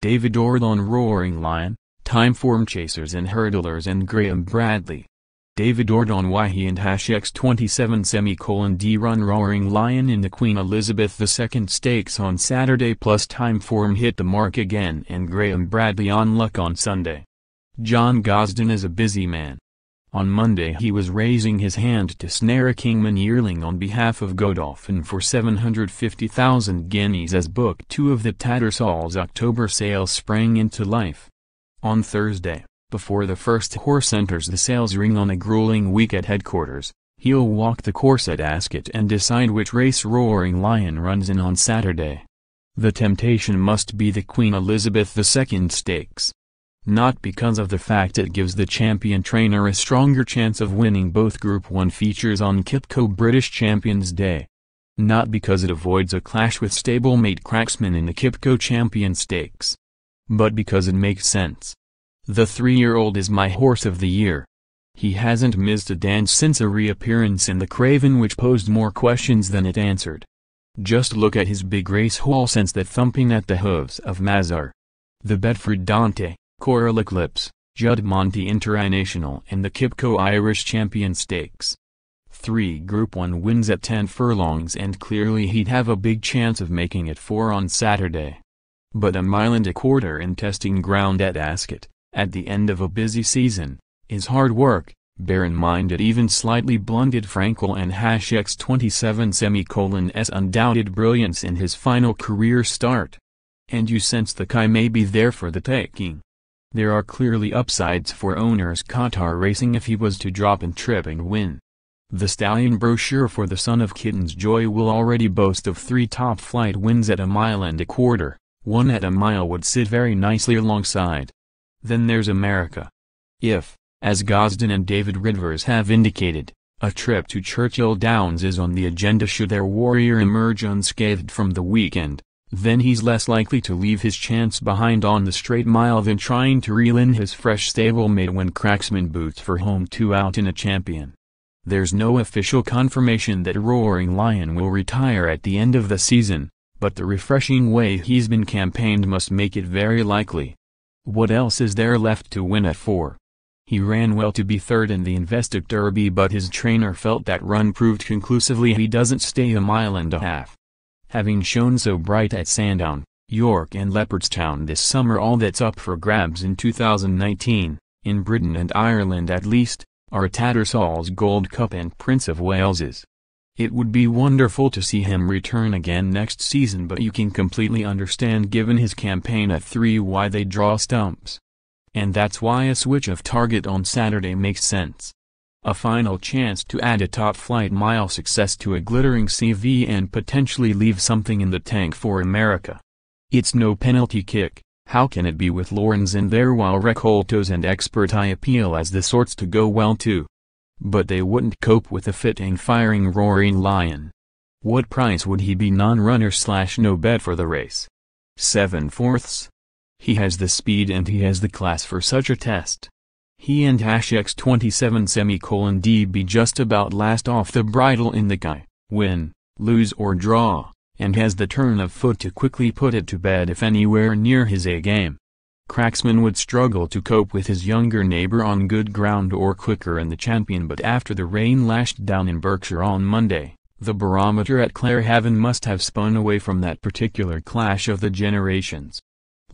David Ordon Roaring Lion, Timeform Chasers and Hurdlers and Graham Bradley. David Ordon YH and hash X27 semicolon D run Roaring Lion in the Queen Elizabeth II Stakes on Saturday plus Timeform hit the mark again and Graham Bradley on luck on Sunday. John Gosden is a busy man. On Monday he was raising his hand to snare a Kingman yearling on behalf of Godolphin for 750,000 guineas as Book 2 of the Tattersall's October sale sprang into life. On Thursday, before the first horse enters the sales ring on a grueling week at headquarters, he'll walk the course at Ascot and decide which race Roaring Lion runs in on Saturday. The temptation must be the Queen Elizabeth II Stakes. Not because of the fact it gives the champion trainer a stronger chance of winning both Group 1 features on Qipco British Champions Day. Not because it avoids a clash with stablemate Cracksman in the Qipco Champion Stakes. But because it makes sense. The three-year-old is my horse of the year. He hasn't missed a dance since a reappearance in the Craven which posed more questions than it answered. Just look at his big race haul since that thumping at the hooves of Masar. The Betfred Dante, Coral Eclipse, Juddmonte International and the Qipco Irish Champion Stakes. 3 Group 1 wins at 10 furlongs and clearly he'd have a big chance of making it 4 on Saturday. But a mile and a quarter in testing ground at Ascot, at the end of a busy season, is hard work, bear in mind it even slightly blunted Frankel and hash X27 semicolon S undoubted brilliance in his final career start. And you sense the Kai may be there for the taking. There are clearly upsides for owners Qatar Racing if he was to drop and trip and win. The stallion brochure for the Son of Kitten's Joy will already boast of three top-flight wins at a mile and a quarter, one at a mile would sit very nicely alongside. Then there's America. If, as Gosden and David Redvers have indicated, a trip to Churchill Downs is on the agenda should their warrior emerge unscathed from the weekend, then he's less likely to leave his chance behind on the straight mile than trying to reel in his fresh stablemate when Cracksman boots for home two out in a champion. There's no official confirmation that Roaring Lion will retire at the end of the season, but the refreshing way he's been campaigned must make it very likely. What else is there left to win at 4? He ran well to be third in the Investec Derby but his trainer felt that run proved conclusively he doesn't stay a mile and a half. Having shown so bright at Sandown, York and Leopardstown this summer all that's up for grabs in 2019, in Britain and Ireland at least, are Tattersall's Gold Cup and Prince of Wales's. It would be wonderful to see him return again next season but you can completely understand given his campaign at 3 why they draw stumps. And that's why a switch of target on Saturday makes sense. A final chance to add a top-flight mile success to a glittering CV and potentially leave something in the tank for America. It's no penalty kick, how can it be with Laurens in there while Recoletos and Expert Eye appeal as the sorts to go well too? But they wouldn't cope with a fitting firing roaring lion. What price would he be non-runner slash no bet for the race? Seven fourths? He has the speed and he has the class for such a test. He and hash X27 semicolon DB just about last off the bridle in the guy, win, lose or draw, and has the turn of foot to quickly put it to bed if anywhere near his A-game. Cracksman would struggle to cope with his younger neighbor on good ground or quicker in the champion but after the rain lashed down in Berkshire on Monday, the barometer at Clarehaven must have spun away from that particular clash of the generations.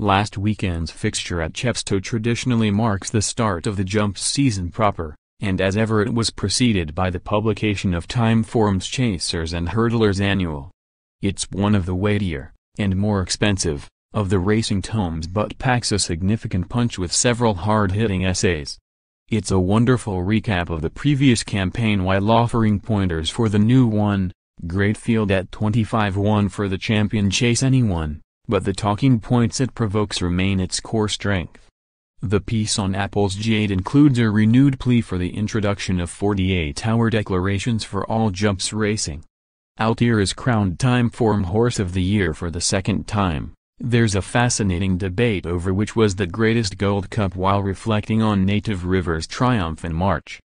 Last weekend's fixture at Chepstow traditionally marks the start of the jump season proper, and as ever it was preceded by the publication of Timeform's Chasers and Hurdlers Annual. It's one of the weightier, and more expensive, of the racing tomes but packs a significant punch with several hard-hitting essays. It's a wonderful recap of the previous campaign while offering pointers for the new one, Great field at 25-1 for the champion Chase Anyone, but the talking points it provokes remain its core strength. The piece on Apple's Jade includes a renewed plea for the introduction of 48-hour declarations for all jumps racing. Altior is crowned Timeform Horse of the Year for the second time. There's a fascinating debate over which was the greatest Gold Cup while reflecting on Native River's triumph in March.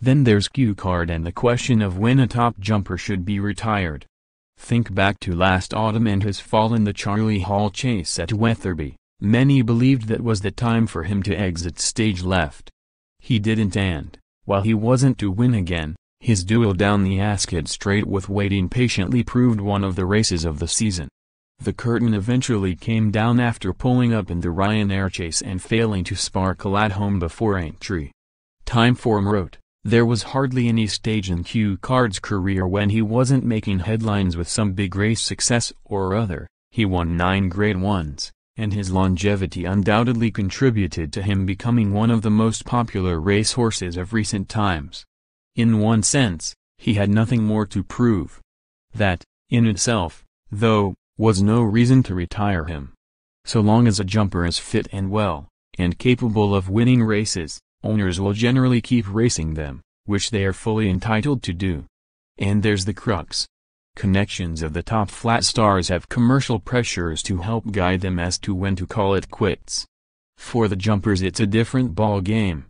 Then there's Cue Card and the question of when a top jumper should be retired. Think back to last autumn and his fall in the Charlie Hall chase at Wetherby, Many believed that was the time for him to exit stage left. He didn't and, while he wasn't to win again, his duel down the Ascot straight with waiting patiently proved one of the races of the season. The curtain eventually came down after pulling up in the Ryanair chase and failing to sparkle at home before Aintree. Timeform wrote, there was hardly any stage in Cue Card's career when he wasn't making headlines with some big race success or other, he won nine Grade 1s, and his longevity undoubtedly contributed to him becoming one of the most popular racehorses of recent times. In one sense, he had nothing more to prove. That, in itself, though, was no reason to retire him. So long as a jumper is fit and well, and capable of winning races, owners will generally keep racing them, which they are fully entitled to do. And there's the crux. Connections of the top flat stars have commercial pressures to help guide them as to when to call it quits. For the jumpers it's a different ball game.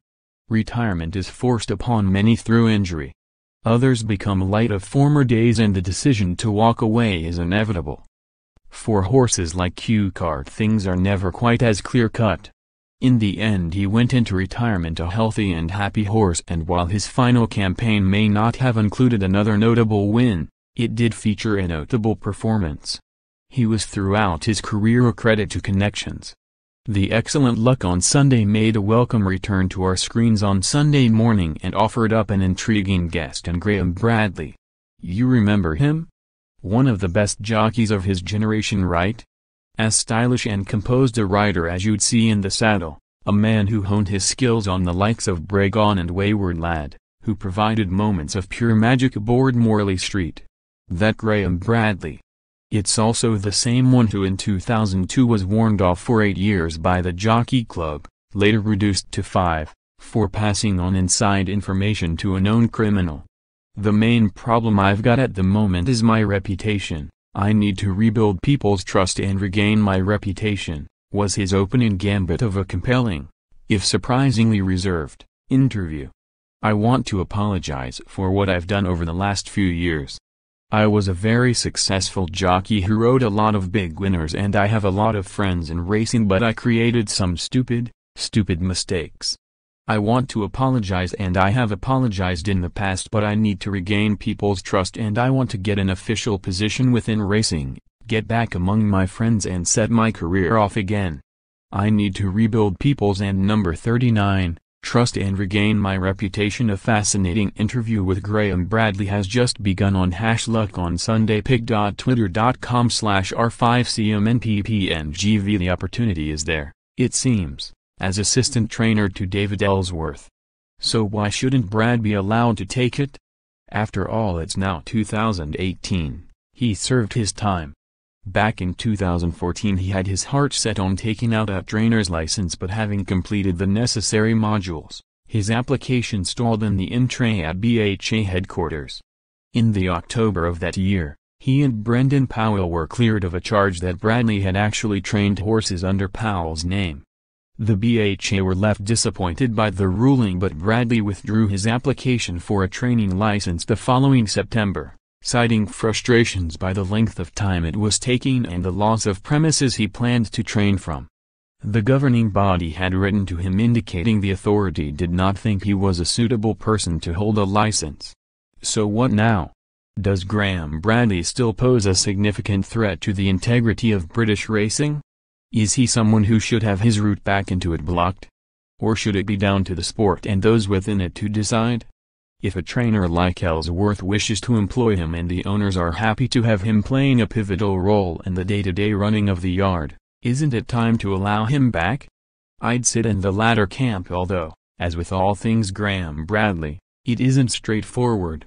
Retirement is forced upon many through injury. Others become light of former days and the decision to walk away is inevitable. For horses like Cue Card, things are never quite as clear-cut. In the end he went into retirement a healthy and happy horse and while his final campaign may not have included another notable win, it did feature a notable performance. He was throughout his career a credit to connections. The excellent luck on Sunday made a welcome return to our screens on Sunday morning and offered up an intriguing guest in Graham Bradley. You remember him? One of the best jockeys of his generation right? As stylish and composed a rider as you'd see in the saddle, a man who honed his skills on the likes of Bregawn and Wayward Lad, who provided moments of pure magic aboard Morley Street. That Graham Bradley. It's also the same one who in 2002 was warned off for eight years by the Jockey Club, later reduced to five, for passing on inside information to a known criminal. The main problem I've got at the moment is my reputation. I need to rebuild people's trust and regain my reputation, was his opening gambit of a compelling, if surprisingly reserved, interview. I want to apologize for what I've done over the last few years. I was a very successful jockey who rode a lot of big winners and I have a lot of friends in racing but I created some stupid, stupid mistakes. I want to apologize and I have apologized in the past but I need to regain people's trust and I want to get an official position within racing, get back among my friends and set my career off again. I need to rebuild people's and number 39, trust and regain my reputation. A fascinating interview with Graham Bradley has just begun on hash luck on sundaypick.twitter.com slash r5cmnppngv The opportunity is there, it seems as assistant trainer to David Elsworth. So why shouldn't Brad be allowed to take it? After all it's now 2018, he served his time. Back in 2014 he had his heart set on taking out a trainer's license but having completed the necessary modules, his application stalled in the in-tray at BHA headquarters. In the October of that year, he and Brendan Powell were cleared of a charge that Bradley had actually trained horses under Powell's name. The BHA were left disappointed by the ruling but Bradley withdrew his application for a training license the following September, citing frustrations by the length of time it was taking and the loss of premises he planned to train from. The governing body had written to him indicating the authority did not think he was a suitable person to hold a license. So what now? Does Graham Bradley still pose a significant threat to the integrity of British racing? Is he someone who should have his route back into it blocked? Or should it be down to the sport and those within it to decide? If a trainer like Elsworth wishes to employ him and the owners are happy to have him playing a pivotal role in the day-to-day -day running of the yard, isn't it time to allow him back? I'd sit in the latter camp although, as with all things Graham Bradley, it isn't straightforward.